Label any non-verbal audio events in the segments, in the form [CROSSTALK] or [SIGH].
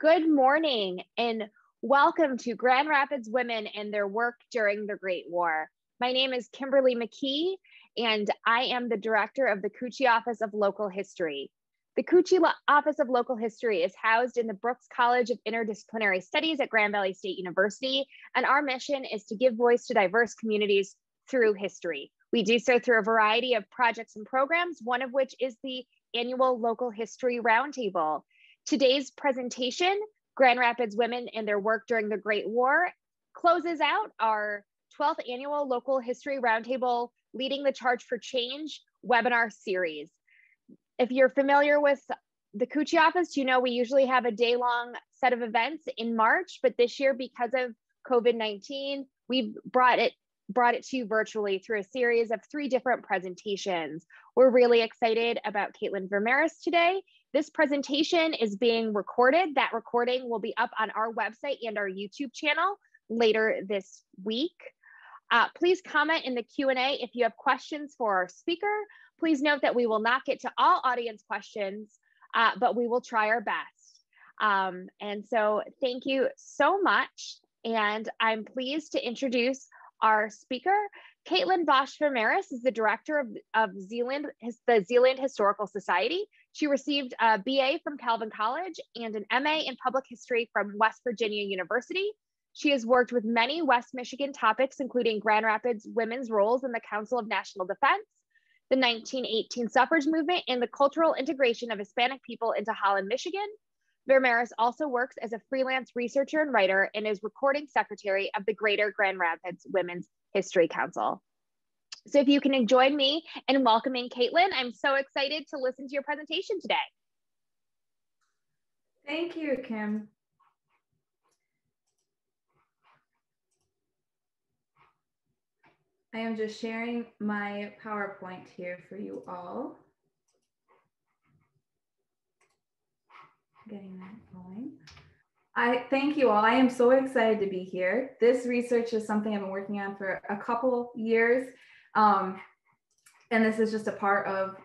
Good morning and welcome to Grand Rapids Women and their work during the Great War. My name is Kimberly McKee and I am the director of the Kutsche Office of Local History. The Kutsche Office of Local History is housed in the Brooks College of Interdisciplinary Studies at Grand Valley State University, and our mission is to give voice to diverse communities through history. We do so through a variety of projects and programs, one of which is the annual Local History Roundtable. Today's presentation, Grand Rapids Women and Their Work During the Great War, closes out our 12th annual Local History Roundtable Leading the Charge for Change webinar series. If you're familiar with the Kutsche office, you know we usually have a day long set of events in March, but this year, because of COVID 19, we've brought it brought it to you virtually through a series of three different presentations. We're really excited about Katelyn VerMerris today this presentation is being recorded. That recording will be up on our website and our YouTube channel later this week. Uh, please comment in the Q&A if you have questions for our speaker. Please note that we will not get to all audience questions, uh, but we will try our best. Um, and so thank you so much. And I'm pleased to introduce our speaker. Katelyn Bosch VerMerris is the director of, of Zeeland, the Zeeland Historical Society. She received a BA from Calvin College and an MA in Public History from West Virginia University. She has worked with many West Michigan topics, including Grand Rapids women's roles in the Council of National Defense, the 1918 suffrage movement, and the cultural integration of Hispanic people into Holland, Michigan. VerMerris also works as a freelance researcher and writer and is recording secretary of the Greater Grand Rapids Women's History Council. So if you can join me in welcoming Katelyn, I'm so excited to listen to your presentation today. Thank you, Kim. I am just sharing my PowerPoint here for you all. Getting that going. I thank you all. I am so excited to be here. This research is something I've been working on for a couple years. Um, and this is just a part of,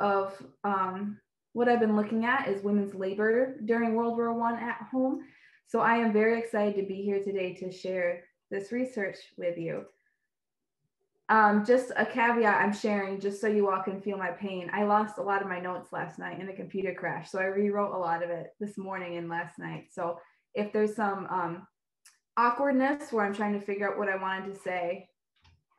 of um, what I've been looking at is women's labor during World War One at home. So I am very excited to be here today to share this research with you. Um, just a caveat I'm sharing, just so you all can feel my pain. I lost a lot of my notes last night in a computer crash. So I rewrote a lot of it this morning and last night. So if there's some um, awkwardness where I'm trying to figure out what I wanted to say,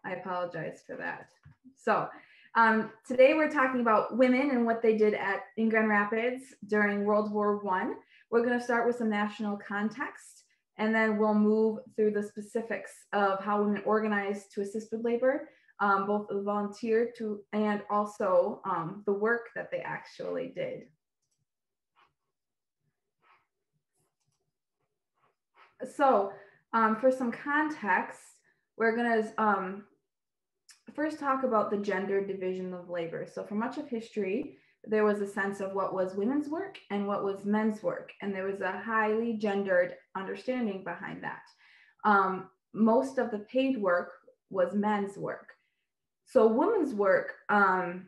I apologize for that. So um, today we're talking about women and what they did at in Grand Rapids during World War One. We're going to start with some national context, and then we'll move through the specifics of how women organized to assist with labor, um, both volunteer to and also um, the work that they actually did. So um, for some context, we're going to um, first talk about the gender division of labor. So for much of history, there was a sense of what was women's work and what was men's work. And there was a highly gendered understanding behind that. Um, most of the paid work was men's work. So women's work um,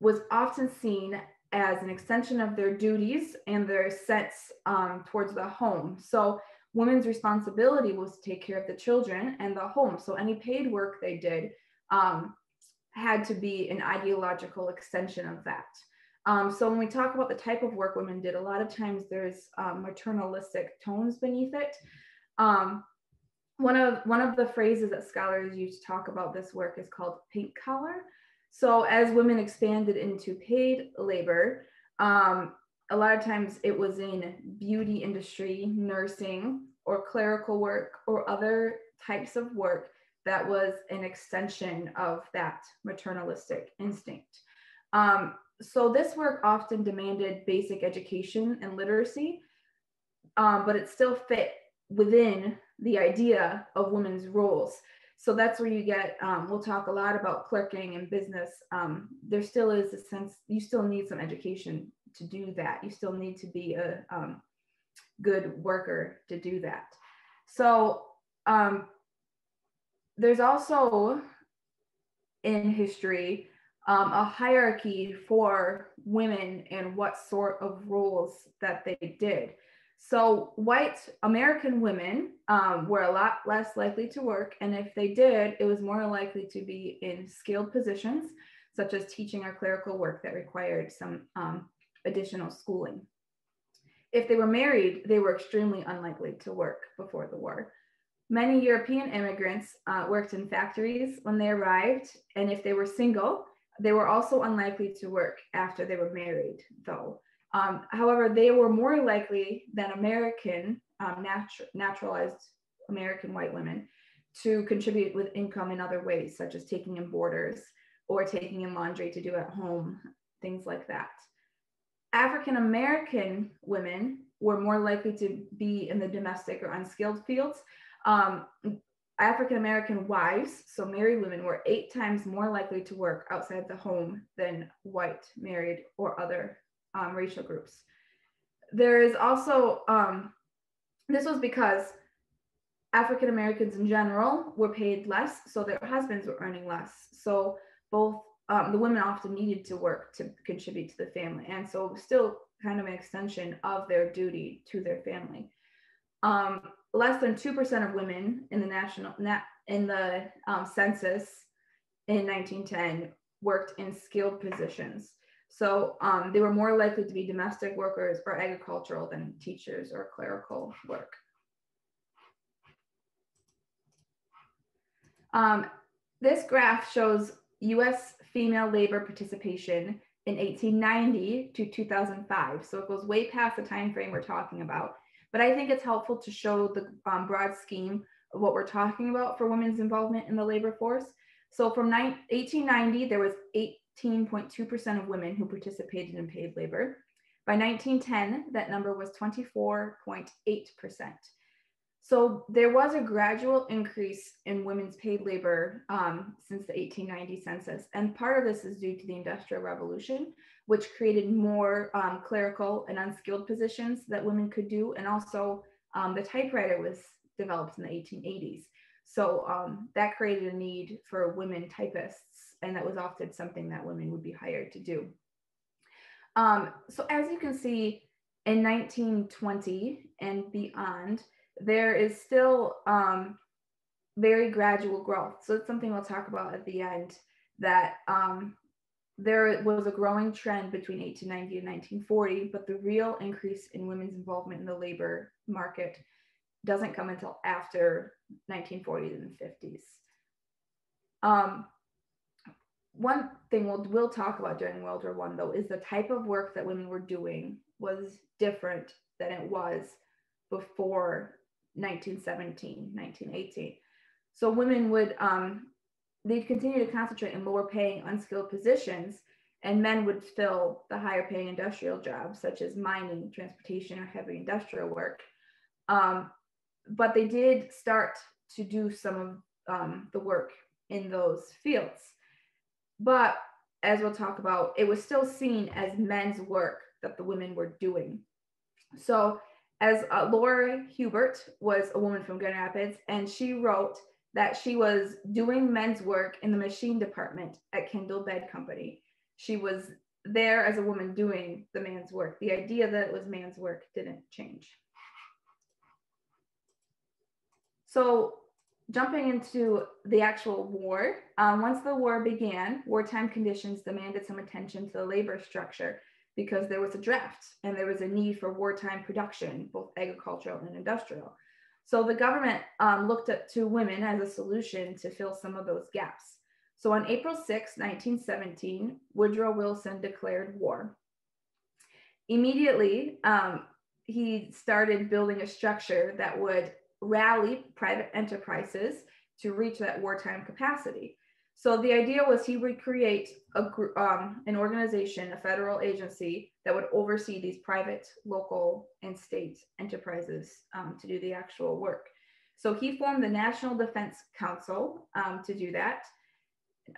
was often seen as an extension of their duties and their sets um, towards the home. So women's responsibility was to take care of the children and the home. So any paid work they did um, had to be an ideological extension of that. Um, so when we talk about the type of work women did, a lot of times there's um, maternalistic tones beneath it. Um, one of one of the phrases that scholars use to talk about this work is called pink collar. So as women expanded into paid labor, um, a lot of times it was in beauty industry, nursing, or clerical work, or other types of work that was an extension of that maternalistic instinct. Um, so this work often demanded basic education and literacy, um, but it still fit within the idea of women's roles. So that's where you get, um, we'll talk a lot about clerking and business. Um, there still is a sense, you still need some education to do that. You still need to be a um, good worker to do that. So um, there's also in history um, a hierarchy for women and what sort of roles that they did. So white American women um, were a lot less likely to work, and if they did, it was more likely to be in skilled positions, such as teaching or clerical work that required some um, additional schooling. If they were married, they were extremely unlikely to work before the war. Many European immigrants uh, worked in factories when they arrived, and if they were single, they were also unlikely to work after they were married, though. Um, however, they were more likely than American, um, natu- naturalized American white women to contribute with income in other ways, such as taking in boarders or taking in laundry to do at home, things like that. African American women were more likely to be in the domestic or unskilled fields. Um, African American wives, so married women, were eight times more likely to work outside the home than white, married, or other um, racial groups. There is also, um, this was because African Americans in general were paid less, so their husbands were earning less. So both um, the women often needed to work to contribute to the family, and so still kind of an extension of their duty to their family. Um, less than two percent of women in the national nat, in the um, census in 1910 worked in skilled positions. So um, they were more likely to be domestic workers or agricultural than teachers or clerical work. Um, this graph shows US female labor participation in 1890 to 2005. So it goes way past the time frame we're talking about. But I think it's helpful to show the um, broad scheme of what we're talking about for women's involvement in the labor force. So from 1890, there was 18.2% of women who participated in paid labor. By 1910, that number was 24.8%. So there was a gradual increase in women's paid labor um, since the 1890 census. And part of this is due to the Industrial Revolution, which created more um, clerical and unskilled positions that women could do. And also um, the typewriter was developed in the 1880s. So um, that created a need for women typists and that was often something that women would be hired to do. Um, so as you can see, in 1920 and beyond, there is still um, very gradual growth. So it's something we'll talk about at the end that um, there was a growing trend between 1890 and 1940, but the real increase in women's involvement in the labor market doesn't come until after 1940s and 50s. Um, one thing we'll, we'll talk about during World War One though is the type of work that women were doing was different than it was before 1917, 1918. So women would um, they'd continue to concentrate in lower paying, unskilled positions, and men would fill the higher paying industrial jobs such as mining, transportation, or heavy industrial work. Um, but they did start to do some of um, the work in those fields. But as we'll talk about, it was still seen as men's work that the women were doing. So, as uh, Laura Hubert was a woman from Grand Rapids, and she wrote that she was doing men's work in the machine department at Kindel Bed Company. She was there as a woman doing the man's work. The idea that it was man's work didn't change. So jumping into the actual war, um, once the war began, wartime conditions demanded some attention to the labor structure because there was a draft and there was a need for wartime production, both agricultural and industrial. So the government um, looked to women as a solution to fill some of those gaps. So on April 6, 1917, Woodrow Wilson declared war. Immediately, um, he started building a structure that would rally private enterprises to reach that wartime capacity. So the idea was he would create a um, an organization, a federal agency that would oversee these private, local, and state enterprises um, to do the actual work. So he formed the National Defense Council um, to do that.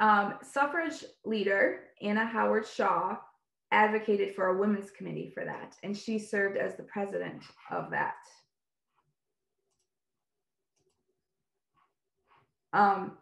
Um, suffrage leader Anna Howard Shaw advocated for a women's committee for that, and she served as the president of that. Um,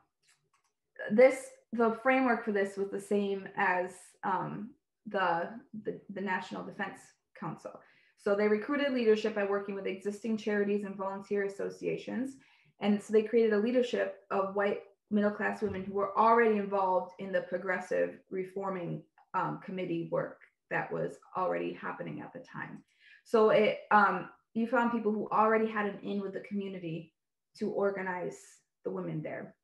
this the framework for this was the same as um, the, the, the National Defense Council. So they recruited leadership by working with existing charities and volunteer associations. And so they created a leadership of white middle class women who were already involved in the progressive reforming um, committee work that was already happening at the time. So it um, you found people who already had an in with the community to organize the women there.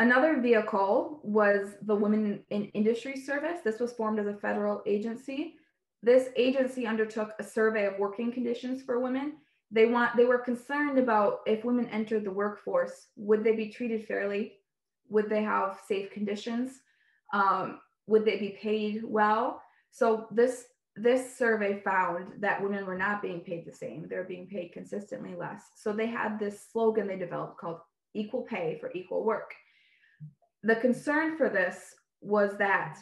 Another vehicle was the Women in Industry Service. This was formed as a federal agency. This agency undertook a survey of working conditions for women. They want they were concerned about if women entered the workforce, would they be treated fairly? Would they have safe conditions? Um, would they be paid well? So this this survey found that women were not being paid the same. They're being paid consistently less. So they had this slogan they developed called equal pay for equal work. The concern for this was that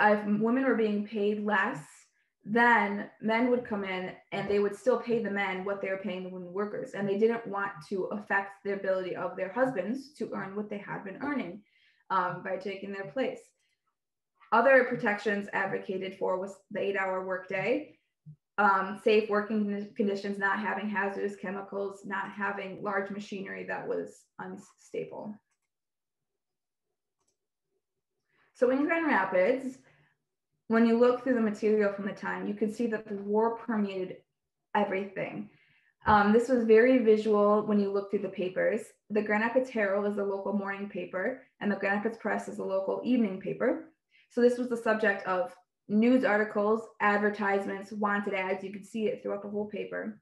if women were being paid less, then men would come in and they would still pay the men what they were paying the women workers. And they didn't want to affect the ability of their husbands to earn what they had been earning um, by taking their place. Other protections advocated for was the eight hour workday, um, safe working conditions, not having hazardous chemicals, not having large machinery that was unstable. So in Grand Rapids, when you look through the material from the time, you can see that the war permeated everything. Um, this was very visual when you look through the papers. The Grand Rapids Herald is the local morning paper, and the Grand Rapids Press is the local evening paper. So this was the subject of news articles, advertisements, wanted ads. You could see it throughout the whole paper.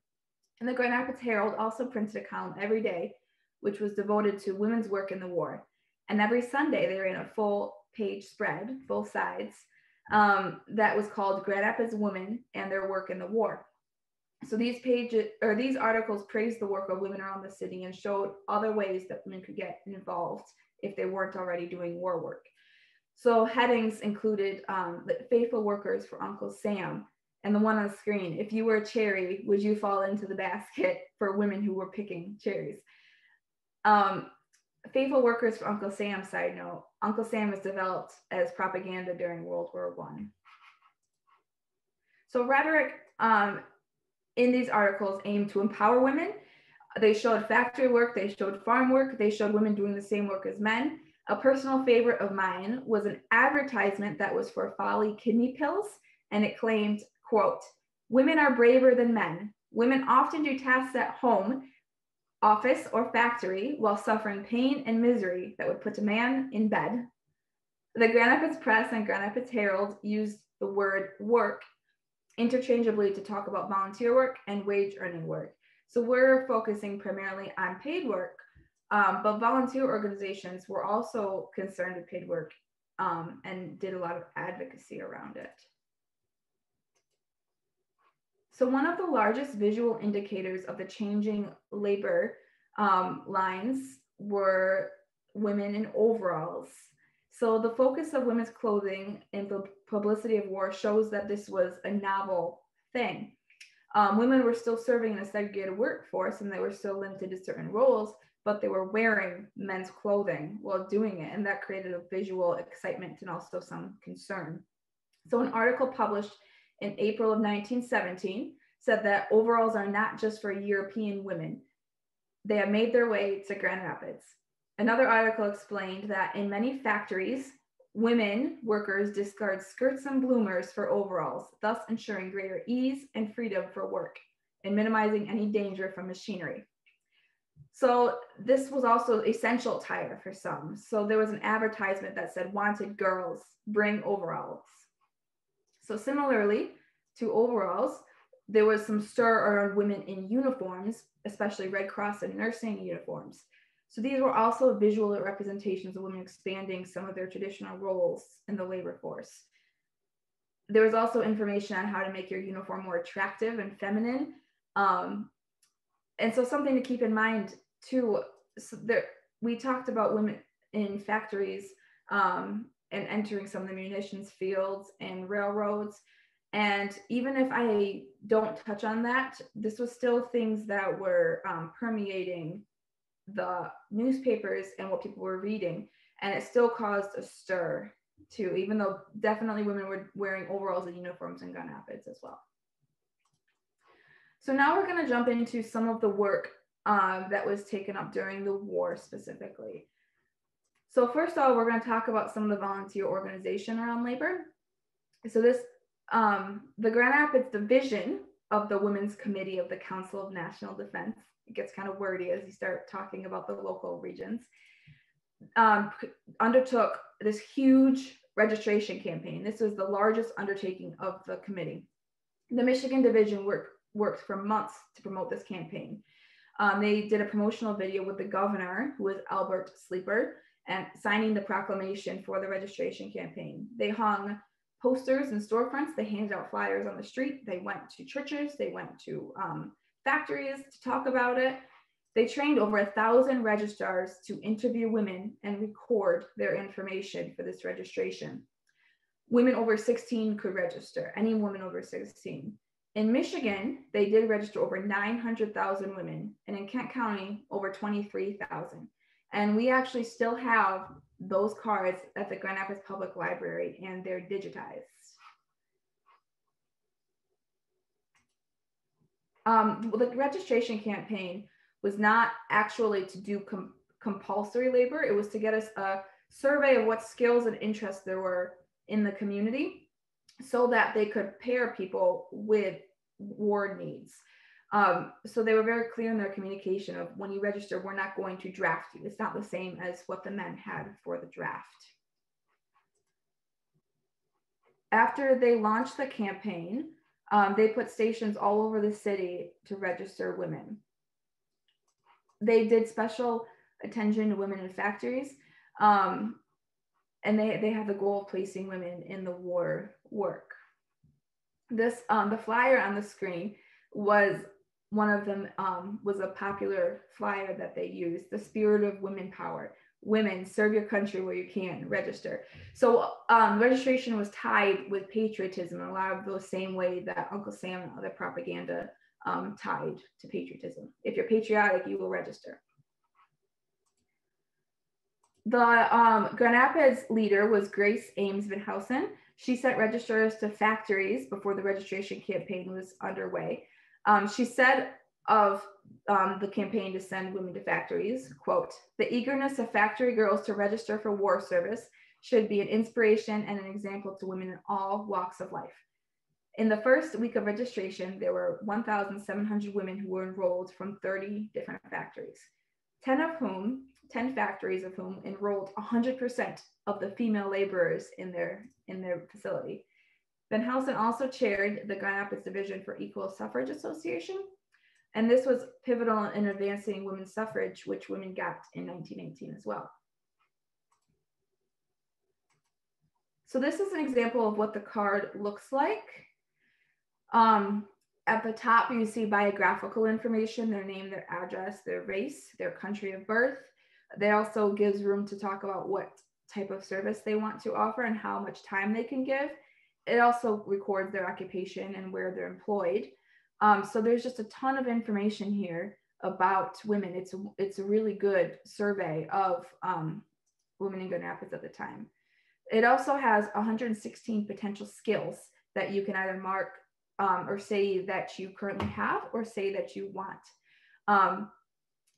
And the Grand Rapids Herald also printed a column every day, which was devoted to women's work in the war. And every Sunday, they ran a full page spread, both sides, um, that was called Grand Rapids Women and Their Work in the War. So these pages or these articles praised the work of women around the city and showed other ways that women could get involved if they weren't already doing war work. So headings included um, the faithful workers for Uncle Sam and the one on the screen. If you were a cherry, would you fall into the basket for women who were picking cherries? Um, faithful workers for Uncle Sam, side note, Uncle Sam was developed as propaganda during World War One. So rhetoric um, in these articles aimed to empower women. They showed factory work, they showed farm work, they showed women doing the same work as men, a personal favorite of mine was an advertisement that was for Foley kidney pills, and it claimed, quote, women are braver than men. Women often do tasks at home, office, or factory while suffering pain and misery that would put a man in bed. The Grand Rapids Press and Grand Rapids Herald used the word work interchangeably to talk about volunteer work and wage earning work. So we're focusing primarily on paid work, um, but volunteer organizations were also concerned with paid work um, and did a lot of advocacy around it. So one of the largest visual indicators of the changing labor um, lines were women in overalls. So the focus of women's clothing in the publicity of war shows that this was a novel thing. Um, women were still serving in a segregated workforce and they were still limited to certain roles, but they were wearing men's clothing while doing it. And that created a visual excitement and also some concern. So, an article published in April of 1917 said that overalls are not just for European women, they have made their way to Grand Rapids. Another article explained that in many factories, women workers discard skirts and bloomers for overalls, thus ensuring greater ease and freedom for work and minimizing any danger from machinery. So this was also essential attire for some. So there was an advertisement that said wanted girls, bring overalls. So similarly to overalls, there was some stir around women in uniforms, especially Red Cross and nursing uniforms. So these were also visual representations of women expanding some of their traditional roles in the labor force. There was also information on how to make your uniform more attractive and feminine. Um, and so something to keep in mind too so there we talked about women in factories um, and entering some of the munitions fields and railroads and even if i don't touch on that this was still things that were um, permeating the newspapers and what people were reading and it still caused a stir too, even though definitely women were wearing overalls and uniforms in Grand Rapids as well. So now we're going to jump into some of the work um, that was taken up during the war specifically. So first of all, we're going to talk about some of the volunteer organization around labor. So this, um, the Grand Rapids division of the Women's Committee of the Council of National Defense, it gets kind of wordy as you start talking about the local regions, um, undertook this huge registration campaign. This was the largest undertaking of the committee. The Michigan division worked, worked for months to promote this campaign. Um, they did a promotional video with the governor, who was Albert Sleeper, and signing the proclamation for the registration campaign. They hung posters in storefronts. They handed out flyers on the street. They went to churches. They went to um, factories to talk about it. They trained over a thousand registrars to interview women and record their information for this registration. Women over 16 could register, any woman over 16. In Michigan, they did register over 900,000 women, and in Kent County, over 23,000. And we actually still have those cards at the Grand Rapids Public Library, and they're digitized. Um, the registration campaign was not actually to do com- compulsory labor. It was to get us a survey of what skills and interests there were in the community so that they could pair people with ward needs. Um, so they were very clear in their communication of when you register, we're not going to draft you. It's not the same as what the men had for the draft. After they launched the campaign, um, they put stations all over the city to register women they did special attention to women in factories. Um, and they, they have the goal of placing women in the war work. This um, the flyer on the screen was one of them um, was a popular flyer that they used. The spirit of women power. Women serve your country where you can. Register. So um, registration was tied with patriotism in a lot of those same way that Uncle Sam and other propaganda um, tied to patriotism. If you're patriotic, you will register. The um, Grand Rapids leader was Grace Ames Van. She sent registrars to factories before the registration campaign was underway. Um, she said of um, the campaign to send women to factories, quote, the eagerness of factory girls to register for war service should be an inspiration and an example to women in all walks of life. In the first week of registration, there were 1,700 women who were enrolled from 30 different factories, 10 of whom, 10 factories of whom enrolled 100% of the female laborers in their, in their facility. Van Housen also chaired the Grand Rapids Division for Equal Suffrage Association, and this was pivotal in advancing women's suffrage, which women got in 1918 as well. So this is an example of what the card looks like. Um, at the top, you see biographical information, their name, their address, their race, their country of birth. They also gives room to talk about what type of service they want to offer and how much time they can give. It also records their occupation and where they're employed. Um, so there's just a ton of information here about women. It's a, it's a really good survey of um, women in Grand Rapids at the time. It also has 116 potential skills that you can either mark um, or say that you currently have or say that you want. Um,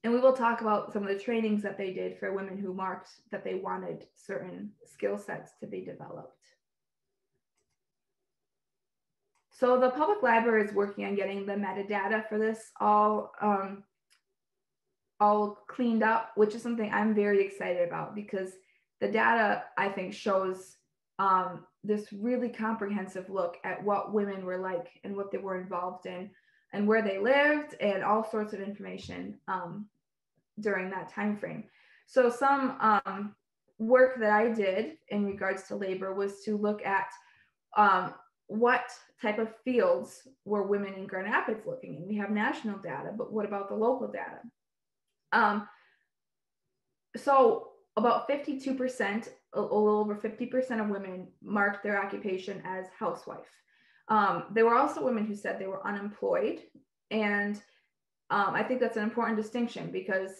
and we will talk about some of the trainings that they did for women who marked that they wanted certain skill sets to be developed. So the public library is working on getting the metadata for this all um, all cleaned up, which is something I'm very excited about because the data I think shows um, this really comprehensive look at what women were like and what they were involved in and where they lived and all sorts of information um, during that time frame. So some um, work that I did in regards to labor was to look at um, what type of fields were women in Grand Rapids looking in. We have national data, but what about the local data? Um, so about 52% a little over 50% of women marked their occupation as housewife. Um, there were also women who said they were unemployed. And um, I think that's an important distinction because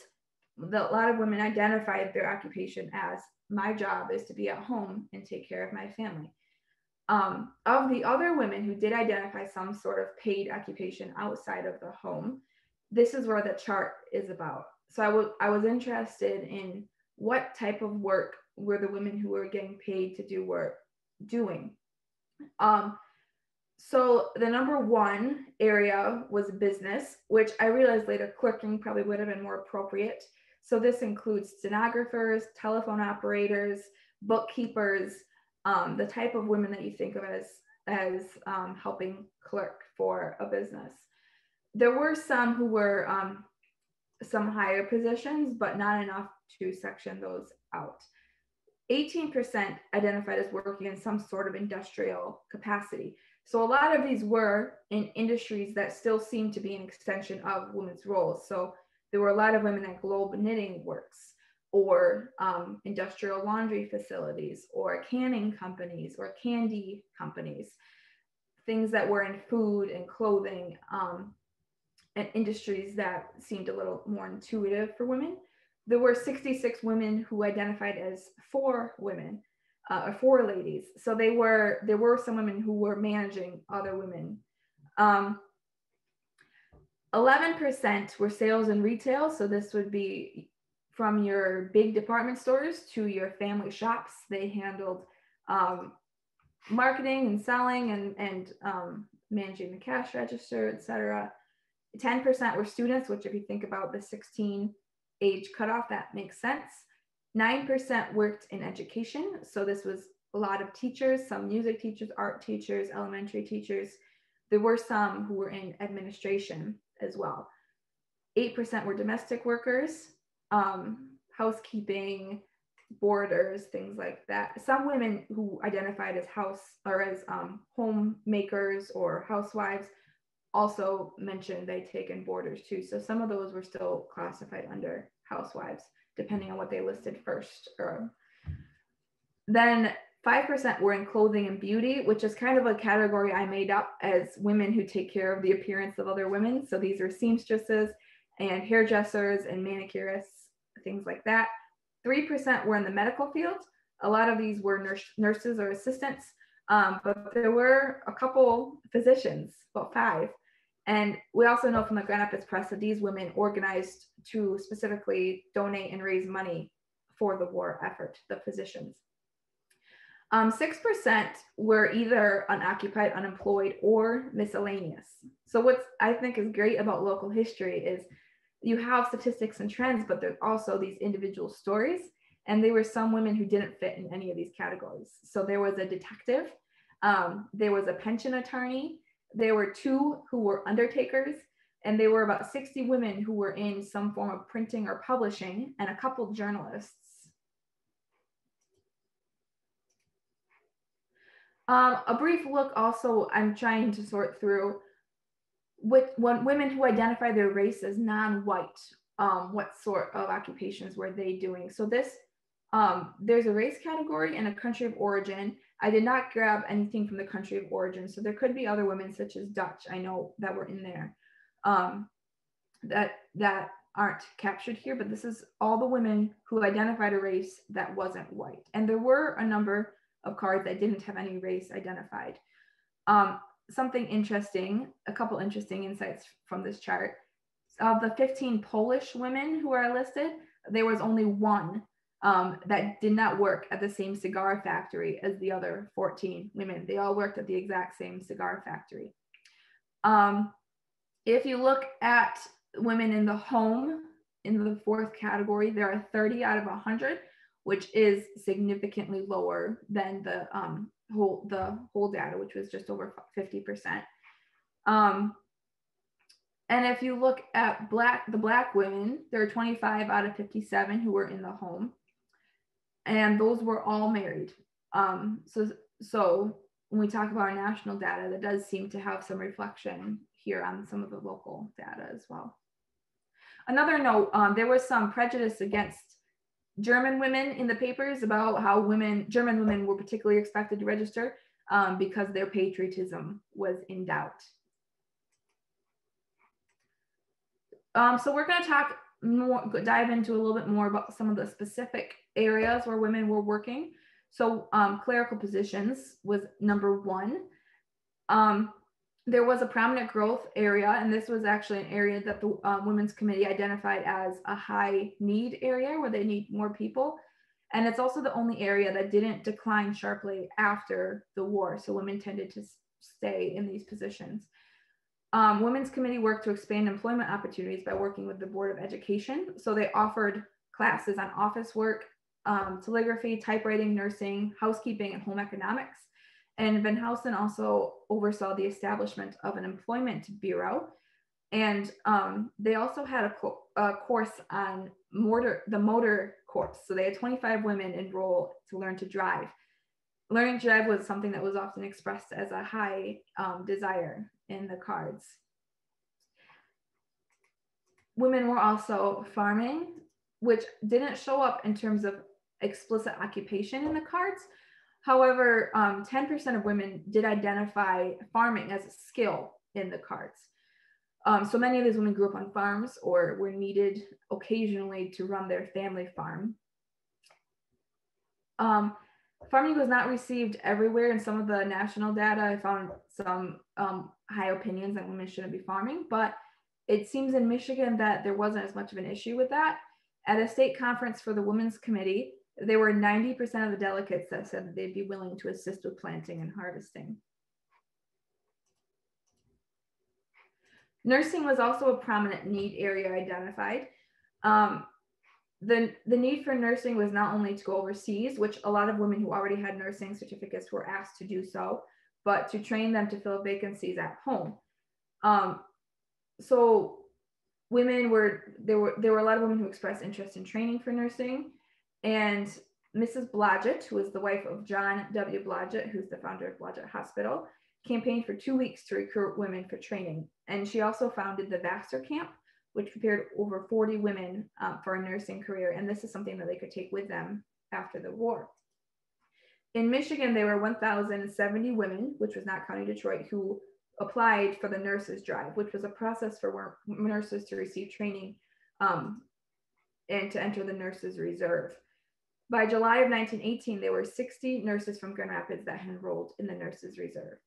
the, a lot of women identified their occupation as my job is to be at home and take care of my family. Um, of the other women who did identify some sort of paid occupation outside of the home, this is where the chart is about. So I, w- I was interested in what type of work were the women who were getting paid to do work doing. Um, so the number one area was business, which I realized later clerking probably would have been more appropriate. So this includes stenographers, telephone operators, bookkeepers, um, the type of women that you think of as as um, helping clerk for a business. There were some who were um, some higher positions, but not enough to section those out. 18% identified as working in some sort of industrial capacity. So a lot of these were in industries that still seem to be an extension of women's roles. So there were a lot of women at Globe Knitting Works or um, industrial laundry facilities or canning companies or candy companies, things that were in food and clothing um, and industries that seemed a little more intuitive for women. There were 66 women who identified as four women uh, four ladies. So they were there were some women who were managing other women. Um, 11% were sales and retail. So this would be from your big department stores to your family shops. They handled um, marketing and selling and, and um, managing the cash register, etc. 10% were students, which if you think about the 16 age cutoff, that makes sense. 9% worked in education. So this was a lot of teachers, some music teachers, art teachers, elementary teachers. There were some who were in administration as well. 8% were domestic workers, um, housekeeping, boarders, things like that. Some women who identified as house or as um, homemakers or housewives also mentioned they'd taken boarders too. So some of those were still classified under housewives depending on what they listed first. Um, then 5% were in clothing and beauty, which is kind of a category I made up as women who take care of the appearance of other women. So these are seamstresses and hairdressers and manicurists, things like that. 3% were in the medical field. A lot of these were nurse, nurses or assistants, um, but there were a couple physicians, about five. And we also know from the Grand Rapids Press that these women organized to specifically donate and raise money for the war effort, the physicians. Um, 6% were either unoccupied, unemployed, or miscellaneous. So, what I think is great about local history is you have statistics and trends, but there's also these individual stories. And there were some women who didn't fit in any of these categories. So, there was a detective, um, there was a pension attorney, there were two who were undertakers, and there were about 60 women who were in some form of printing or publishing, and a couple journalists. Um, a brief look also, I'm trying to sort through with when women who identify their race as non-white, um, what sort of occupations were they doing? So this, um, there's a race category and a country of origin. I did not grab anything from the country of origin. So there could be other women such as Dutch, I know that were in there um, that that aren't captured here, but this is all the women who identified a race that wasn't white. And there were a number of cards that didn't have any race identified. Um, something interesting, a couple interesting insights from this chart. Of the 15 Polish women who are listed, there was only one um, that did not work at the same cigar factory as the other 14 women. They all worked at the exact same cigar factory. Um, if you look at women in the home in the fourth category, there are 30 out of 100, which is significantly lower than the um, whole the whole data, which was just over 50%. Um, and if you look at black the black women, there are 25 out of 57 who were in the home, and those were all married. Um, so so when we talk about our national data, that does seem to have some reflection here on some of the local data as well. Another note, um, there was some prejudice against German women in the papers about how women, German women were particularly expected to register um, because their patriotism was in doubt. Um, so we're going to talk more dive into a little bit more about some of the specific areas where women were working. So um, clerical positions was number one. Um, there was a prominent growth area, and this was actually an area that the uh, Women's Committee identified as a high need area where they need more people. And it's also the only area that didn't decline sharply after the war. So women tended to stay in these positions. Um, Women's Committee worked to expand employment opportunities by working with the Board of Education. So they offered classes on office work, um, telegraphy, typewriting, nursing, housekeeping, and home economics. And Van Housen also oversaw the establishment of an employment bureau. And um, they also had a, co- a, course on motor, the motor course. So they had 25 women enroll to learn to drive. Learning to drive was something that was often expressed as a high um, desire in the cards. Women were also farming, which didn't show up in terms of explicit occupation in the cards, However, 10% um, of women did identify farming as a skill in the cards. Um, so many of these women grew up on farms or were needed occasionally to run their family farm. Um, farming was not received everywhere. In some of the national data, I found some um, high opinions that women shouldn't be farming, but it seems in Michigan that there wasn't as much of an issue with that. At a state conference for the Women's Committee, there were 90% of the delegates that said that they'd be willing to assist with planting and harvesting. Nursing was also a prominent need area identified. Um, the, the need for nursing was not only to go overseas, which a lot of women who already had nursing certificates were asked to do so, but to train them to fill vacancies at home. Um, so women were there were there were a lot of women who expressed interest in training for nursing and Mrs. Blodgett, who was the wife of John W. Blodgett, who's the founder of Blodgett Hospital, campaigned for two weeks to recruit women for training. And she also founded the Vassar Camp, which prepared over 40 women um, for a nursing career. And this is something that they could take with them after the war. In Michigan, there were 1,070 women, which was not counting Detroit, who applied for the nurses drive, which was a process for nurses to receive training um, and to enter the nurses reserve. By July of 1918, there were 60 nurses from Grand Rapids that had enrolled in the Nurses Reserve.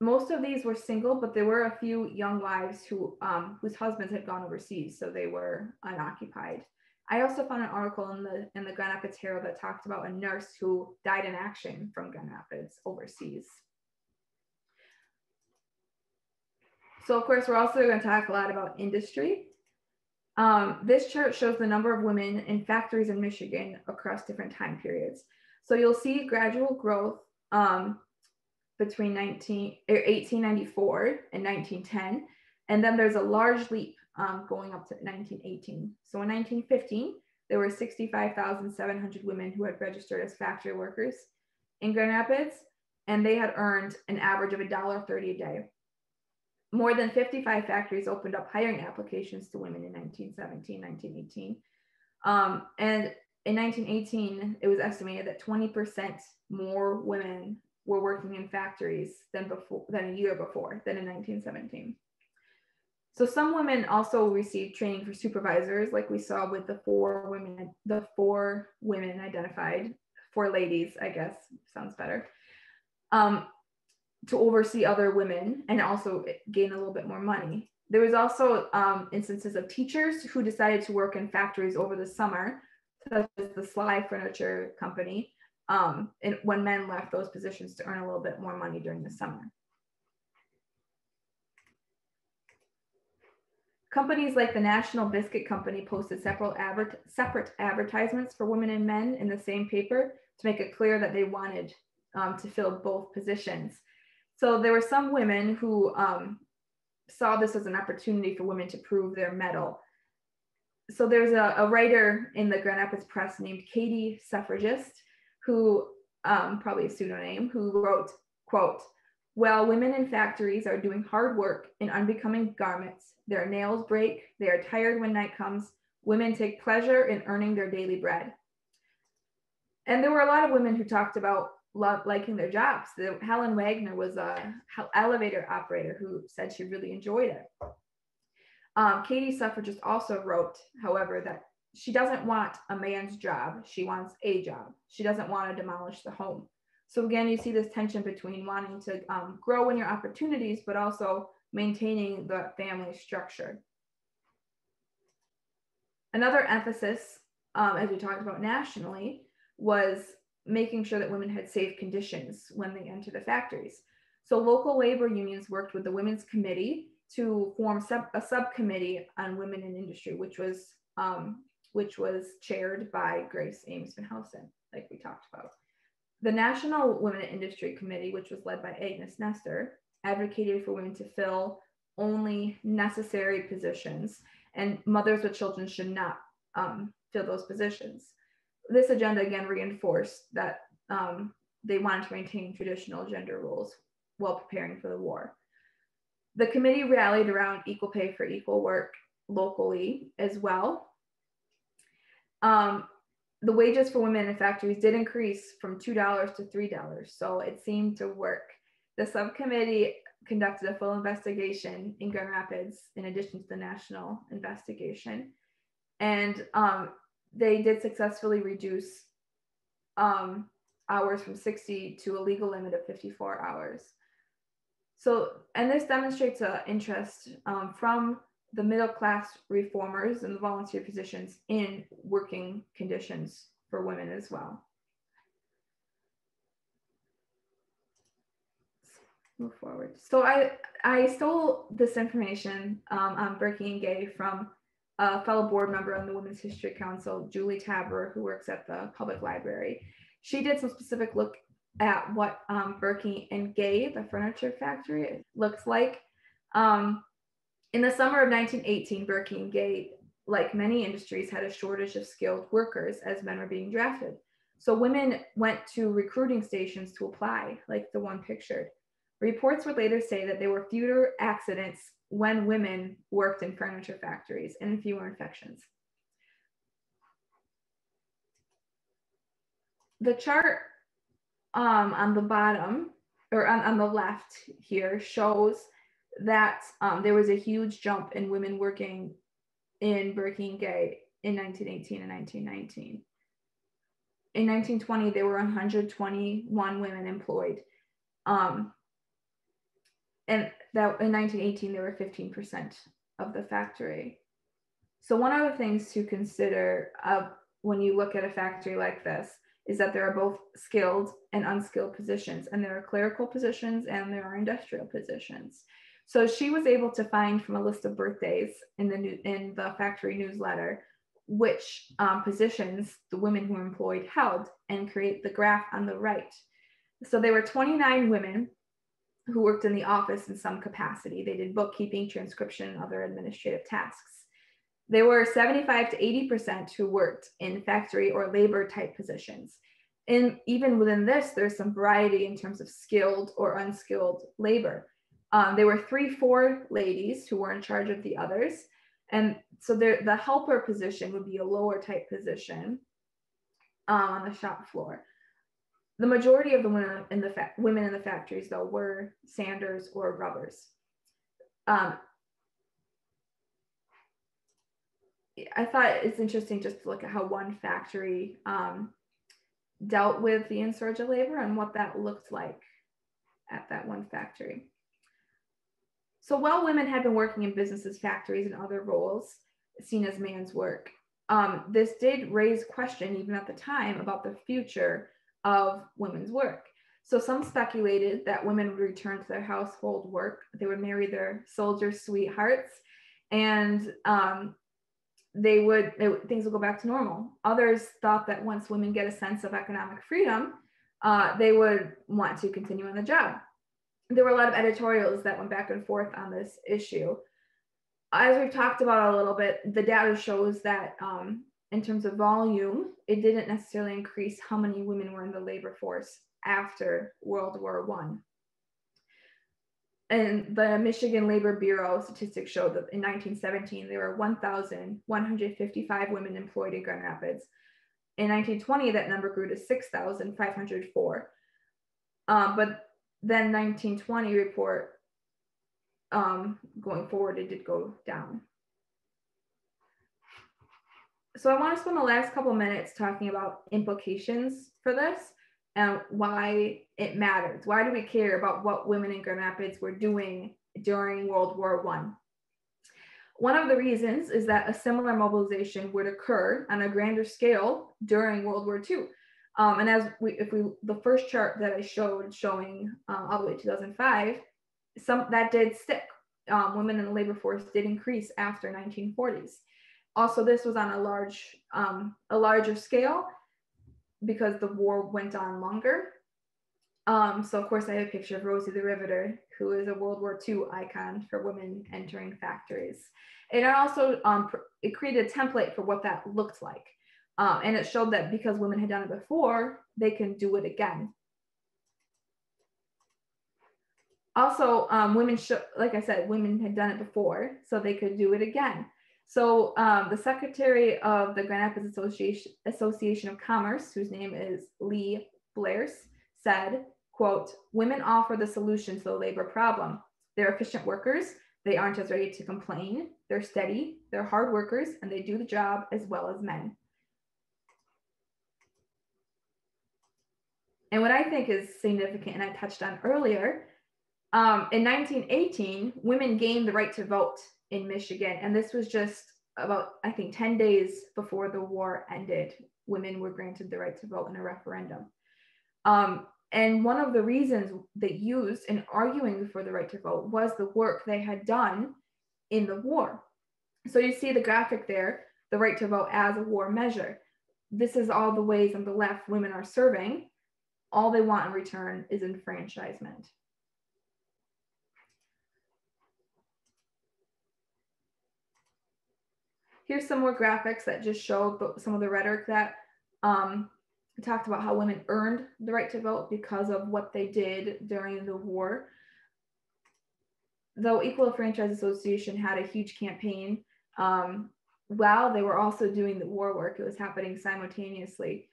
Most of these were single, but there were a few young wives who um, whose husbands had gone overseas, so they were unoccupied. I also found an article in the in the Grand Rapids Herald that talked about a nurse who died in action from Grand Rapids overseas. So of course, we're also going to talk a lot about industry. Um, this chart shows the number of women in factories in Michigan across different time periods. So you'll see gradual growth um, between 19, 1894 er, and 1910. And then there's a large leap um, going up to 1918. So in 1915, there were 65,700 women who had registered as factory workers in Grand Rapids, and they had earned an average of $1.30 a day. More than 55 factories opened up hiring applications to women in 1917, 1918. Um, and in 1918, it was estimated that 20% more women were working in factories than before than a year before than in 1917. So some women also received training for supervisors, like we saw with the four women, the four women identified, four ladies, I guess sounds better. Um, to oversee other women and also gain a little bit more money. There was also um, instances of teachers who decided to work in factories over the summer, such as the Sligh Furniture Company, um, and when men left those positions to earn a little bit more money during the summer. Companies like the National Biscuit Company posted several adver separate advertisements for women and men in the same paper to make it clear that they wanted um, to fill both positions. So there were some women who um, saw this as an opportunity for women to prove their mettle. So there's a, a writer in the Grand Rapids Press named Katie Suffragist, who um, probably a pseudonym, who wrote, quote, while women in factories are doing hard work in unbecoming garments, their nails break, they are tired when night comes, women take pleasure in earning their daily bread. And there were a lot of women who talked about love liking their jobs. The, Helen Wagner was a elevator operator who said she really enjoyed it. Um, Katie suffragist also wrote, however, that she doesn't want a man's job. She wants a job. She doesn't want to demolish the home. So again, you see this tension between wanting to um, grow in your opportunities, but also maintaining the family structure. Another emphasis, um, as we talked about nationally, was making sure that women had safe conditions when they enter the factories. So local labor unions worked with the Women's Committee to form sub- a subcommittee on women in industry, which was um, which was chaired by Grace Ames Van Housen, like we talked about. The National Women in Industry Committee, which was led by Agnes Nestor, advocated for women to fill only necessary positions, and mothers with children should not um, fill those positions. This agenda again reinforced that um, they wanted to maintain traditional gender roles while preparing for the war. The committee rallied around equal pay for equal work locally as well. Um, the wages for women in factories did increase from $2 to $3, so it seemed to work. The subcommittee conducted a full investigation in Grand Rapids in addition to the national investigation. And um, they did successfully reduce um, hours from 60 to a legal limit of 54 hours. So, and this demonstrates an interest um, from the middle class reformers and the volunteer positions in working conditions for women as well. move forward. So I I stole this information um, on and Gay from a fellow board member on the Women's History Council, Julie Taber, who works at the public library. She did some specific look at what um, Berkey and Gay, the furniture factory, looks like. Um, in the summer of 1918, Berkey and Gay, like many industries, had a shortage of skilled workers as men were being drafted. So women went to recruiting stations to apply, like the one pictured. Reports would later say that there were fewer accidents when women worked in furniture factories and fewer infections. The chart um, on the bottom or on, on the left here shows that um, there was a huge jump in women working in Berkey and Gay in 1918 and 1919. In 1920, there were 121 women employed. Um, and that in 1918, there were 15% of the factory. So one of the things to consider uh, when you look at a factory like this is that there are both skilled and unskilled positions, and there are clerical positions and there are industrial positions. So she was able to find from a list of birthdays in the new, in the factory newsletter which um, positions the women who were employed held and create the graph on the right. So there were 29 women who worked in the office in some capacity. They did bookkeeping, transcription, other administrative tasks. There were 75 to 80% who worked in factory or labor type positions. And even within this, there's some variety in terms of skilled or unskilled labor. Um, there were three, four ladies who were in charge of the others. And so the helper position would be a lower type position um, on the shop floor. The majority of the women in the fa- women in the factories, though, were sanders or rubbers. Um, I thought it's interesting just to look at how one factory um, dealt with the insurgent labor and what that looked like at that one factory. So while women had been working in businesses, factories, and other roles seen as man's work, um, this did raise question even at the time about the future of women's work. So some speculated that women would return to their household work. They would marry their soldier sweethearts, and um, they would, they things would go back to normal. Others thought that once women get a sense of economic freedom, uh, they would want to continue on the job. There were a lot of editorials that went back and forth on this issue. As we've talked about a little bit, the data shows that um, in terms of volume, it didn't necessarily increase how many women were in the labor force after World War One. And the Michigan Labor Bureau statistics show that in 1917 there were 1,155 women employed in Grand Rapids. In 1920, that number grew to 6,504. Um, but then 1920 report um, going forward, it did go down so I want to spend the last couple minutes talking about implications for this and why it matters. Why do we care about what women in Grand Rapids were doing during World War One? One of the reasons is that a similar mobilization would occur on a grander scale during World War II. Um, and as we, if we, the first chart that I showed showing uh, all the way 2005, some that did stick. Um, women in the labor force did increase after 1940s. Also, this was on a large, um, a larger scale because the war went on longer. Um, so of course I have a picture of Rosie the Riveter, who is a World War II icon for women entering factories. And it also um, it created a template for what that looked like. Um, and it showed that because women had done it before, they can do it again. Also, um, women, like I said, women had done it before, so they could do it again. So um, the secretary of the Grand Rapids Association, Association of Commerce, whose name is Lee Blaers, said, quote, women offer the solution to the labor problem. They're efficient workers. They aren't as ready to complain. They're steady. They're hard workers, and they do the job as well as men. And what I think is significant, and I touched on earlier, um, in 1918, women gained the right to vote in Michigan. And this was just about, I think, 10 days before the war ended. Women were granted the right to vote in a referendum. Um, and one of the reasons they used in arguing for the right to vote was the work they had done in the war. So you see the graphic there, the right to vote as a war measure. This is all the ways on the left women are serving. All they want in return is enfranchisement. Here's some more graphics that just show some of the rhetoric that um, talked about how women earned the right to vote because of what they did during the war. Though Equal Franchise Association had a huge campaign, um, while they were also doing the war work, it was happening simultaneously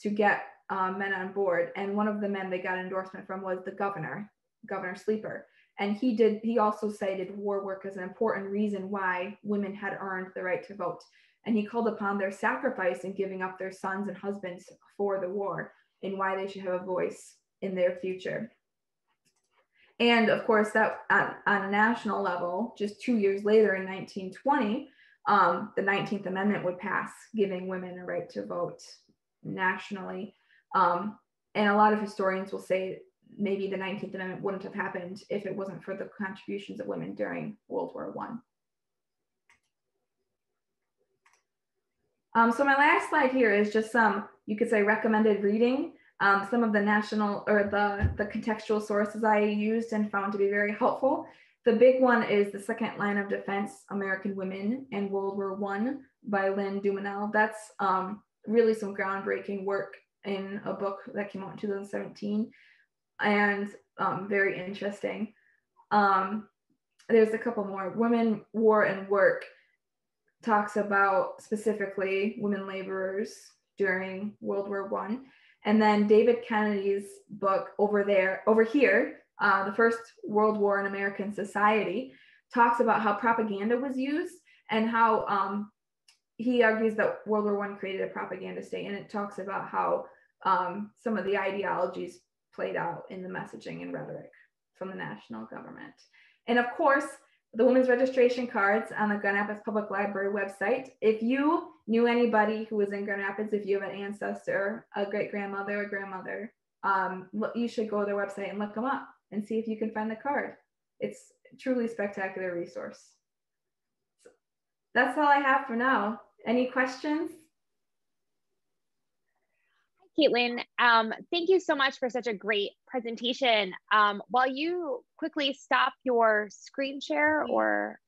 to get um, men on board. And one of the men they got endorsement from was the governor, Governor Sleeper and he did he also cited war work as an important reason why women had earned the right to vote. And he called upon their sacrifice in giving up their sons and husbands for the war and why they should have a voice in their future. And of course that on, on a national level just two years later in 1920 um, the 19th amendment would pass giving women a right to vote nationally. Um, and a lot of historians will say maybe the 19th Amendment wouldn't have happened if it wasn't for the contributions of women during World War One. Um, so my last slide here is just some, you could say recommended reading, um, some of the national or the, the contextual sources I used and found to be very helpful. The big one is The Second Line of Defense, American Women and World War One by Lynn Dumenil. That's um, really some groundbreaking work in a book that came out in 2017 and um, very interesting. Um, there's a couple more. Women, War, and Work talks about specifically women laborers during World War One, and then David Kennedy's book over there, over here, uh, the First World War in American Society, talks about how propaganda was used and how um, he argues that World War One created a propaganda state, and it talks about how um, some of the ideologies played out in the messaging and rhetoric from the national government. And of course, the women's registration cards on the Grand Rapids Public Library website. If you knew anybody who was in Grand Rapids, if you have an ancestor, a great grandmother, a grandmother, um, you should go to their website and look them up and see if you can find the card. It's truly spectacular resource. So that's all I have for now. Any questions? Katelyn, um, thank you so much for such a great presentation. Um, while you quickly stop your screen share or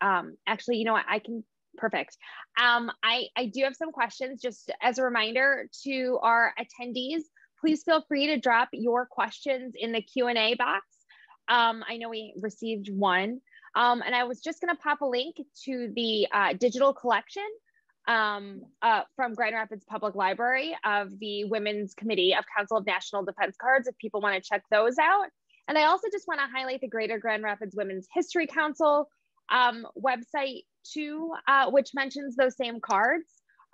um, actually, you know what, I can, perfect. Um, I, I do have some questions just as a reminder to our attendees, please feel free to drop your questions in the Q&A box. Um, I know we received one. Um, and I was just gonna pop a link to the uh, digital collection um, uh, from Grand Rapids Public Library of the Women's Committee of Council of National Defense Cards if people want to check those out. And I also just want to highlight the Greater Grand Rapids Women's History Council um, website too, uh, which mentions those same cards.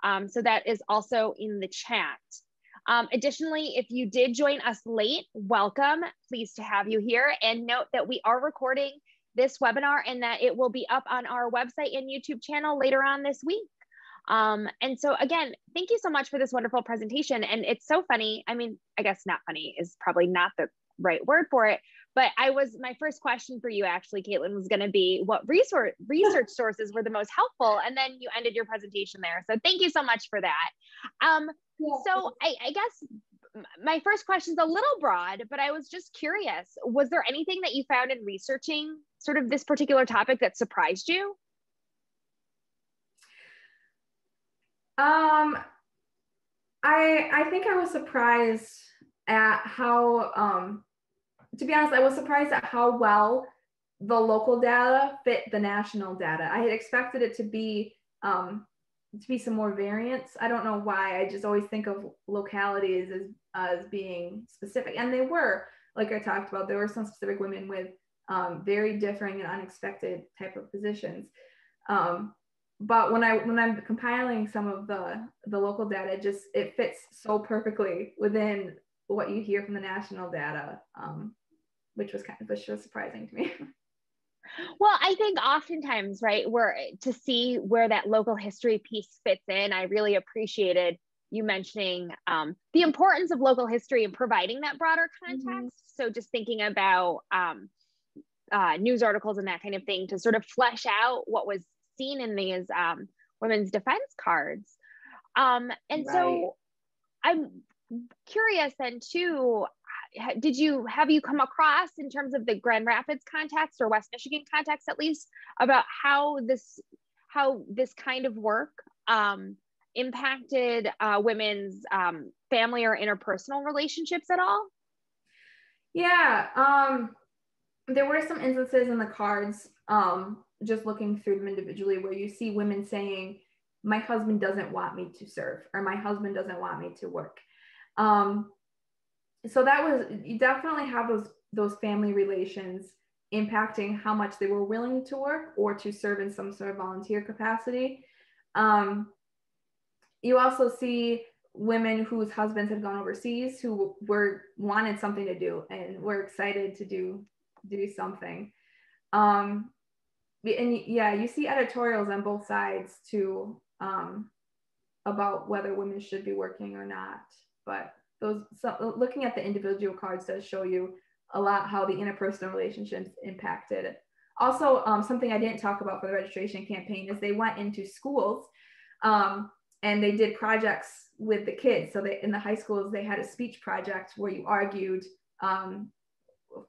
Um, so that is also in the chat. Um, additionally, if you did join us late, welcome. Pleased to have you here. And note that we are recording this webinar and that it will be up on our website and YouTube channel later on this week. Um, and so again, thank you so much for this wonderful presentation. And it's so funny. I mean, I guess not funny is probably not the right word for it. But I was my first question for you actually, Katelyn, was going to be what research research sources were the most helpful, and then you ended your presentation there. So thank you so much for that. Um, yeah. So I, I guess my first question is a little broad, but I was just curious: was there anything that you found in researching sort of this particular topic that surprised you? Um, I I think I was surprised at how um to be honest, I was surprised at how well the local data fit the national data. I had expected it to be um, to be some more variance. I don't know why. I just always think of localities as as being specific, and they were. Like I talked about, there were some specific women with um, very differing and unexpected type of positions. Um, but when I when I'm compiling some of the the local data, it just it fits so perfectly within what you hear from the national data. Um, which was kind of which was surprising to me. [LAUGHS] Well, I think oftentimes, right, where to see where that local history piece fits in, I really appreciated you mentioning um, the importance of local history and providing that broader context. Mm-hmm. So, just thinking about um, uh, news articles and that kind of thing to sort of flesh out what was seen in these um, women's defense cards. Um, and right. so, I'm curious then too did you have you come across in terms of the Grand Rapids context or West Michigan context at least about how this how this kind of work um, impacted uh, women's um, family or interpersonal relationships at all? Yeah, um, there were some instances in the cards, um, just looking through them individually, where you see women saying, "My husband doesn't want me to serve," or "My husband doesn't want me to work." Um, so that was you definitely have those those family relations impacting how much they were willing to work or to serve in some sort of volunteer capacity. Um, you also see women whose husbands had gone overseas who were wanted something to do and were excited to do do something. Um, and yeah, you see editorials on both sides too um, about whether women should be working or not. But those so looking at the individual cards does show you a lot how the interpersonal relationships impacted. Also, um, something I didn't talk about for the registration campaign is they went into schools um, and they did projects with the kids. So they in the high schools they had a speech project where you argued um,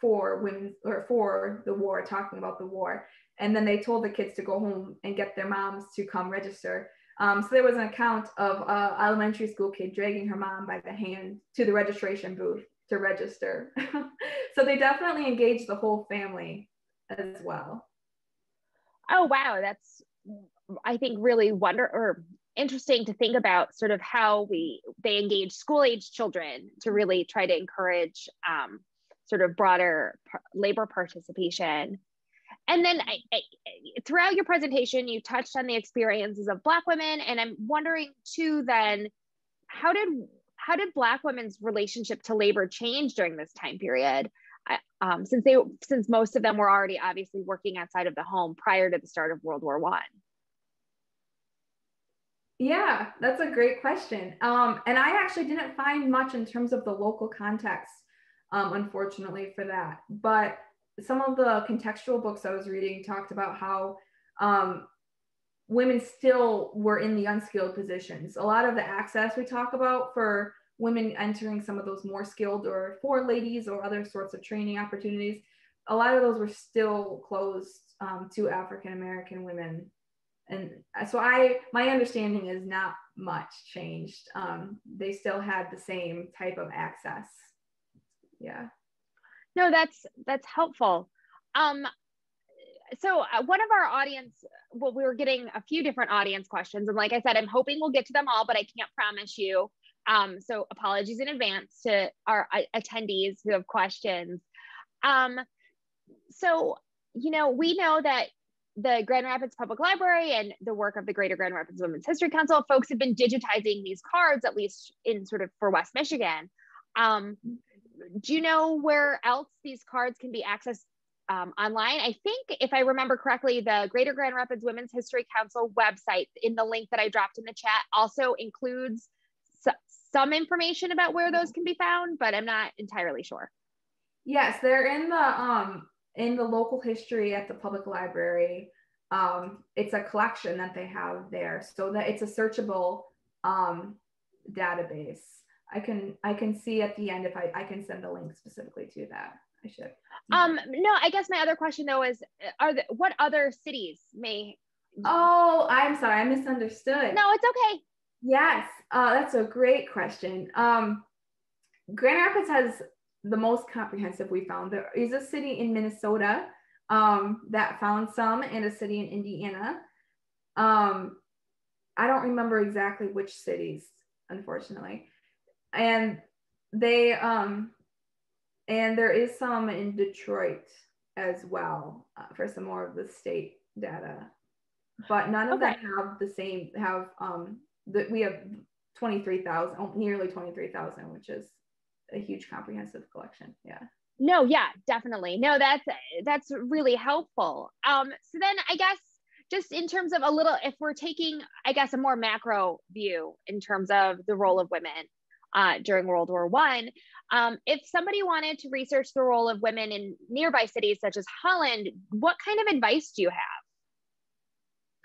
for women or for the war, talking about the war, and then they told the kids to go home and get their moms to come register. Um, so there was an account of a elementary school kid dragging her mom by the hand to the registration booth to register. [LAUGHS] so they definitely engaged the whole family as well. Oh wow, that's I think really wonder or interesting to think about sort of how we they engage school age children to really try to encourage um, sort of broader labor participation and then I, I, throughout your presentation you touched on the experiences of black women. And i'm wondering too then how did how did black women's relationship to labor change during this time period? Um, since they since most of them were already obviously working outside of the home prior to the start of world war one. Yeah that's a great question. Um, and i actually didn't find much in terms of the local context um, unfortunately for that. But some of the contextual books I was reading talked about how um, women still were in the unskilled positions. A lot of the access we talk about for women entering some of those more skilled or for ladies or other sorts of training opportunities, a lot of those were still closed um, to African American women. And so I, my understanding is not much changed. Um, they still had the same type of access. Yeah no that's that's helpful. Um so uh, one of our audience well we were getting a few different audience questions and like i said i'm hoping we'll get to them all but i can't promise you. Um so apologies in advance to our uh, attendees who have questions. Um so you know we know that the Grand Rapids Public Library and the work of the Greater Grand Rapids Women's History Council, folks have been digitizing these cards, at least in sort of for West Michigan. Um, do you know where else these cards can be accessed um, online? I think, if I remember correctly, the Greater Grand Rapids Women's History Council website in the link that I dropped in the chat also includes some information about where those can be found, but I'm not entirely sure. Yes, they're in the um in the local history at the public library. Um, it's a collection that they have there, so that it's a searchable um, database. I can I can see at the end if I I can send a link specifically to that. I should. Um, no, I guess my other question though is, are the, what other cities may? Oh, I'm sorry, I misunderstood. No, it's okay. Yes, uh, that's a great question. Um, Grand Rapids has the most comprehensive we found. There is a city in Minnesota um, that found some, and a city in Indiana. Um, I don't remember exactly which cities, unfortunately. And they um, and there is some in Detroit as well uh, for some more of the state data, but none of okay. them have the same have um that we have 23,000 nearly 23,000 which is a huge comprehensive collection. Yeah. No yeah definitely. No that's that's really helpful. Um so then i guess just in terms of a little if we're taking i guess a more macro view in terms of the role of women uh, during world war one um, if somebody wanted to research the role of women in nearby cities such as holland what kind of advice do you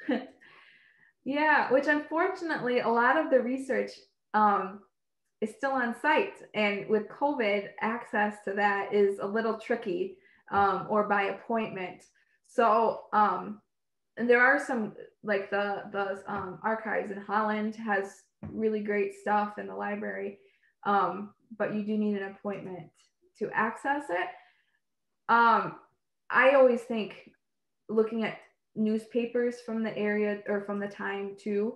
have [LAUGHS] yeah which unfortunately a lot of the research um, is still on site. And with COVID, access to that is a little tricky um, or by appointment. So, um, and there are some like the the um, archives in Holland has really great stuff in the library, um, but you do need an appointment to access it. Um, I always think looking at newspapers from the area or from the time too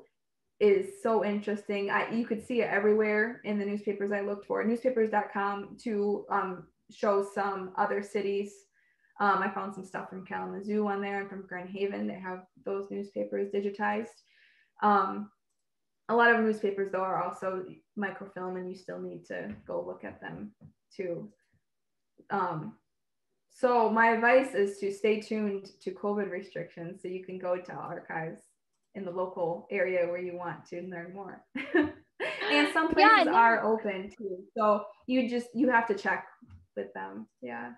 is so interesting. I, you could see it everywhere in the newspapers I looked for. Newspapers.com to um, show some other cities. Um, I found some stuff from Kalamazoo on there and from Grand Haven. They have those newspapers digitized. Um, a lot of newspapers, though, are also microfilm, and you still need to go look at them too. Um, so my advice is to stay tuned to COVID restrictions so you can go to archives in the local area where you want to learn more. [LAUGHS] and some places yeah, are open too. So you just you have to check with them. Yeah.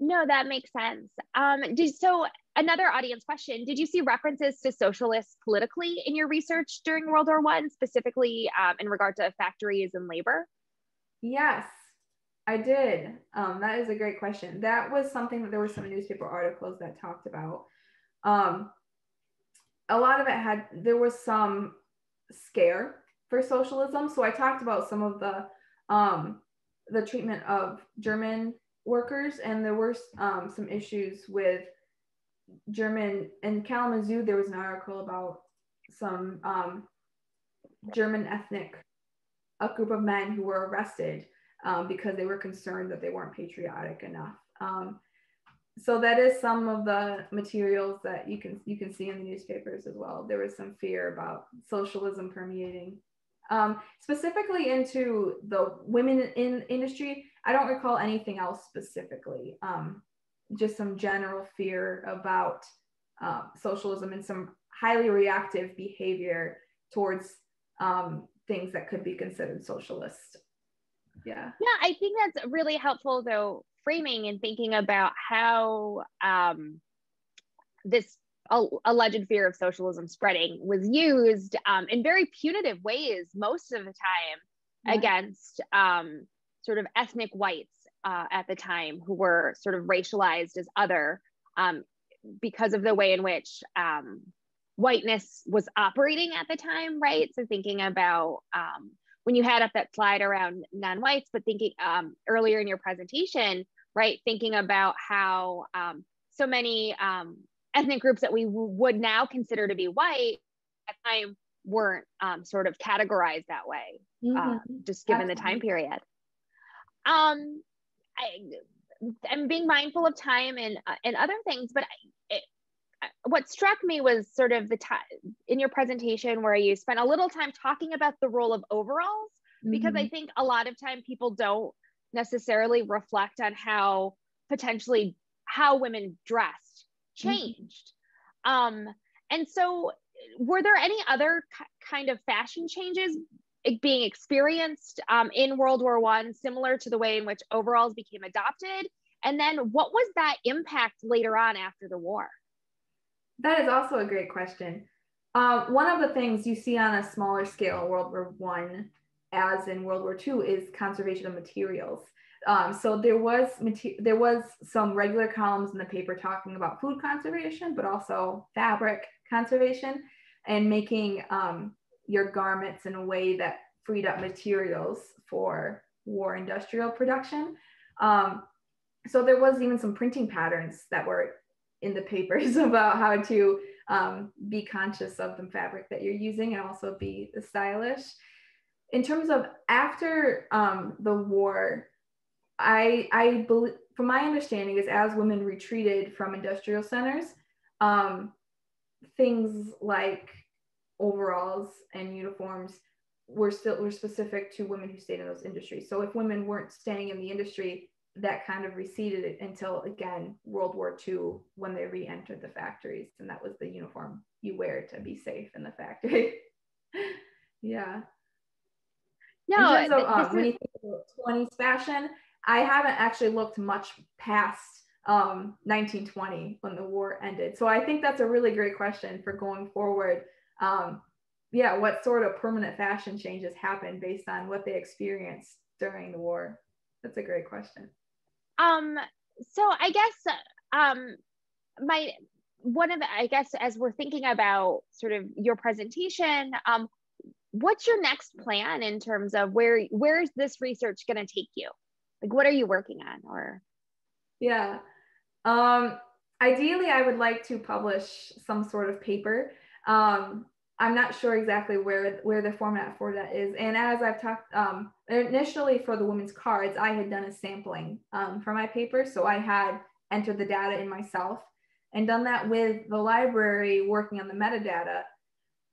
No, that makes sense. Um, did, so another audience question: Did you see references to socialists politically in your research during World War One, specifically um, in regard to factories and labor? Yes, I did. Um, that is a great question. That was something that there were some newspaper articles that talked about. Um, a lot of it had there was some scare for socialism. So I talked about some of the um, the treatment of German workers, and there were um, some issues with German in Kalamazoo. There was an article about some um, German ethnic a group of men who were arrested um, because they were concerned that they weren't patriotic enough. Um, so that is some of the materials that you can you can see in the newspapers as well. There was some fear about socialism permeating, um, specifically into the women in industry. I don't recall anything else specifically. Um, just some general fear about uh, socialism and some highly reactive behavior towards um, things that could be considered socialist. Yeah. Yeah, I think that's really helpful though framing and thinking about how um, this alleged fear of socialism spreading was used um, in very punitive ways most of the time yeah. against um, sort of ethnic whites uh, at the time who were sort of racialized as other um, because of the way in which um, whiteness was operating at the time, right? So thinking about um, when you had up that slide around non-whites, but thinking um, earlier in your presentation, right? Thinking about how um, so many um, ethnic groups that we would now consider to be white at the time weren't um, sort of categorized that way, mm-hmm. uh, just given Absolutely. the time period. Um, I, am being mindful of time and uh, and other things, but I, it, what struck me was sort of the time in your presentation where you spent a little time talking about the role of overalls because mm-hmm. I think a lot of time people don't necessarily reflect on how potentially how women dressed mm-hmm. changed. Mm-hmm. Um, and so, were there any other k- kind of fashion changes being experienced um, in World War One, similar to the way in which overalls became adopted? And then, what was that impact later on after the war? That is also a great question. Uh, one of the things you see on a smaller scale World War One, as in World War Two, is conservation of materials. Um, so there was there was some regular columns in the paper talking about food conservation, but also fabric conservation and making um, your garments in a way that freed up materials for war industrial production. Um, so there was even some printing patterns that were in the papers [LAUGHS] about how to um, be conscious of the fabric that you're using and also be stylish. In terms of after um, the war, I I believe from my understanding is as women retreated from industrial centers, um, things like overalls and uniforms were still were specific to women who stayed in those industries. So if women weren't staying in the industry, that kind of receded until again World War II when they re-entered the factories, and that was the uniform you wear to be safe in the factory. [LAUGHS] yeah. No, in terms of um, when you think about 20s fashion, I haven't actually looked much past um, 1920 when the war ended. So I think that's a really great question for going forward. Um, yeah, what sort of permanent fashion changes happened based on what they experienced during the war? That's a great question. Um, so I guess um, my one of the, I guess as we're thinking about sort of your presentation, um, what's your next plan in terms of where where is this research going to take you? like what are you working on or yeah um ideally i would like to publish some sort of paper um i'm not sure exactly where where the format for that is. And as i've talked um initially for the women's cards i had done a sampling um, for my paper. So i had entered the data in myself and done that with the library working on the metadata.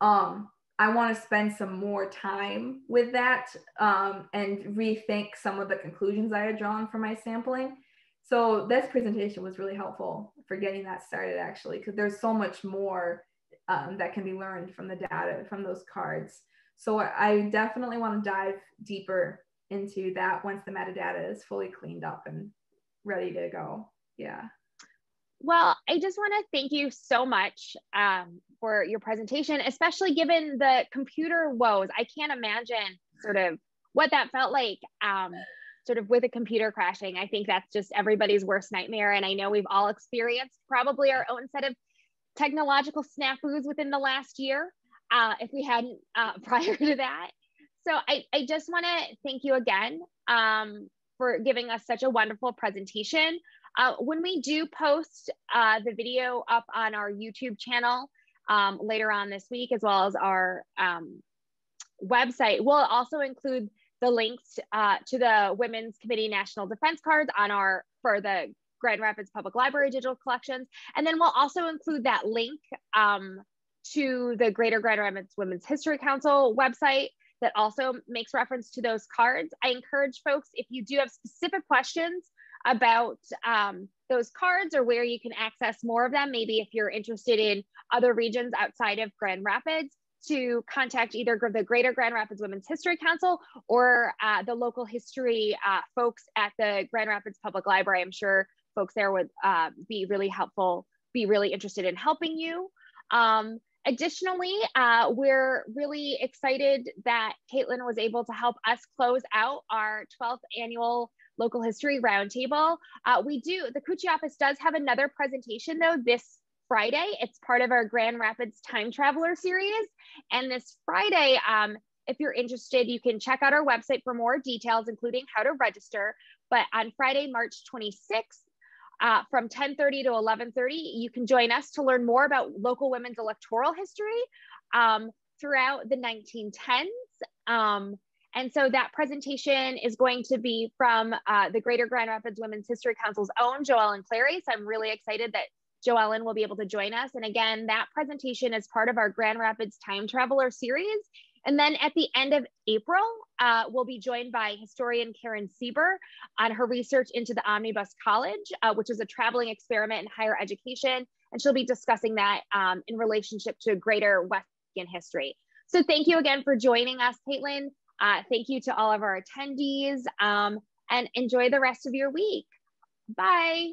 Um I want to spend some more time with that um, and rethink some of the conclusions I had drawn from my sampling. So this presentation was really helpful for getting that started actually, because there's so much more um, that can be learned from the data from those cards. So I definitely want to dive deeper into that once the metadata is fully cleaned up and ready to go. Yeah. Well, I just want to thank you so much um, for your presentation, especially given the computer woes. I can't imagine sort of what that felt like, um, sort of with a computer crashing. I think that's just everybody's worst nightmare. And I know we've all experienced probably our own set of technological snafus within the last year, uh, if we hadn't uh, [LAUGHS] prior to that. So I, I just want to thank you again um, for giving us such a wonderful presentation. Uh, when we do post uh, the video up on our YouTube channel um, later on this week, as well as our um, website, we'll also include the links uh, to the Women's Committee National Defense cards on our for the Grand Rapids Public Library digital collections, and then we'll also include that link um, to the Greater Grand Rapids Women's History Council website that also makes reference to those cards. I encourage folks if you do have specific questions about um, those cards or where you can access more of them. Maybe if you're interested in other regions outside of Grand Rapids, to contact either the Greater Grand Rapids Women's History Council or uh, the local history uh, folks at the Grand Rapids Public Library. I'm sure folks there would uh, be really helpful, be really interested in helping you. Um, additionally, uh, we're really excited that Katelyn was able to help us close out our 12th annual local history roundtable. Uh, we do, the Kutsche office does have another presentation though this Friday. It's part of our Grand Rapids Time Traveler series. And this Friday, um, if you're interested, you can check out our website for more details, including how to register. But on Friday, March 26th, uh, from 10:30 to 11:30, you can join us to learn more about local women's electoral history um, throughout the 1910s. Um, and so that presentation is going to be from uh, the Greater Grand Rapids Women's History Council's own Joellen Clary. So I'm really excited that Joellen will be able to join us. And again, that presentation is part of our Grand Rapids Time Traveler series. And then at the end of April, uh, we'll be joined by historian Karen Sieber on her research into the Omnibus College, uh, which is a traveling experiment in higher education. And she'll be discussing that um, in relationship to greater Wesleyan history. So thank you again for joining us, Katelyn. Uh, thank you to all of our attendees um, and enjoy the rest of your week. Bye.